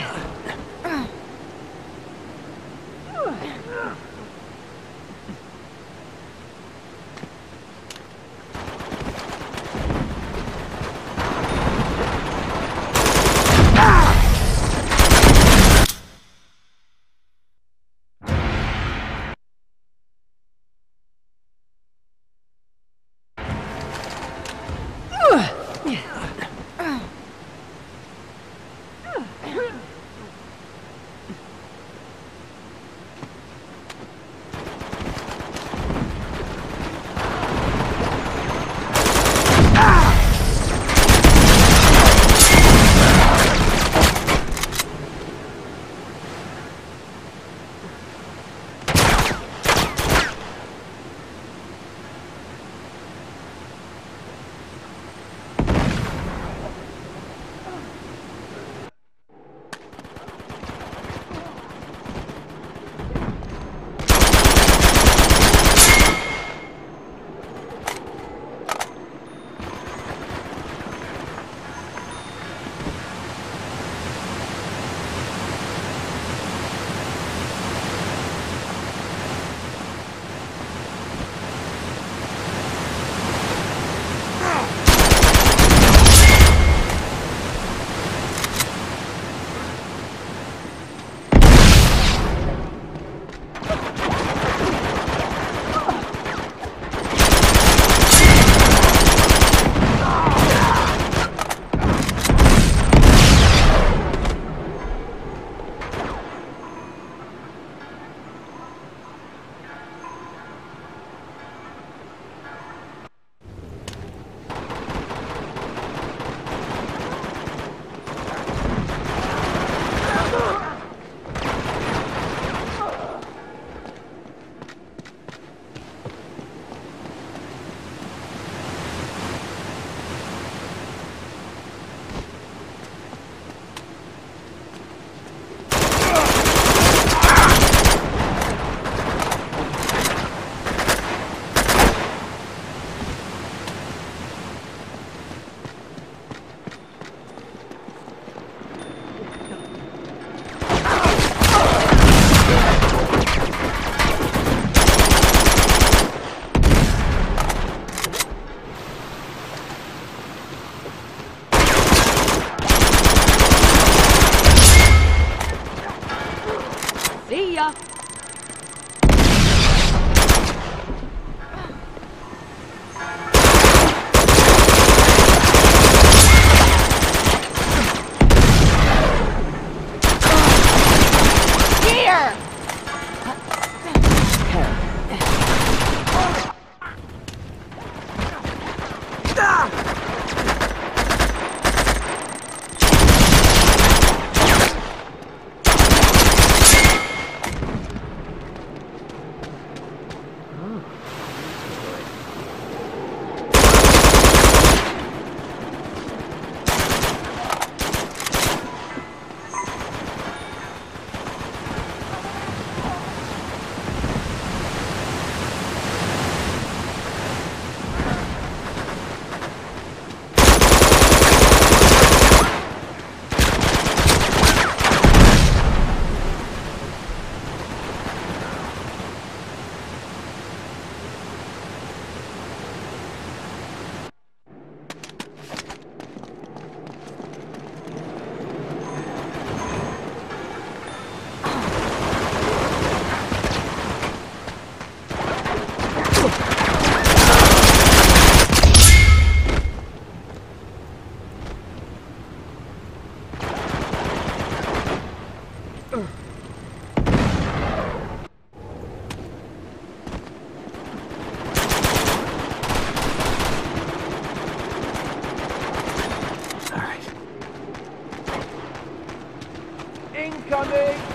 啊。Ya. Incoming!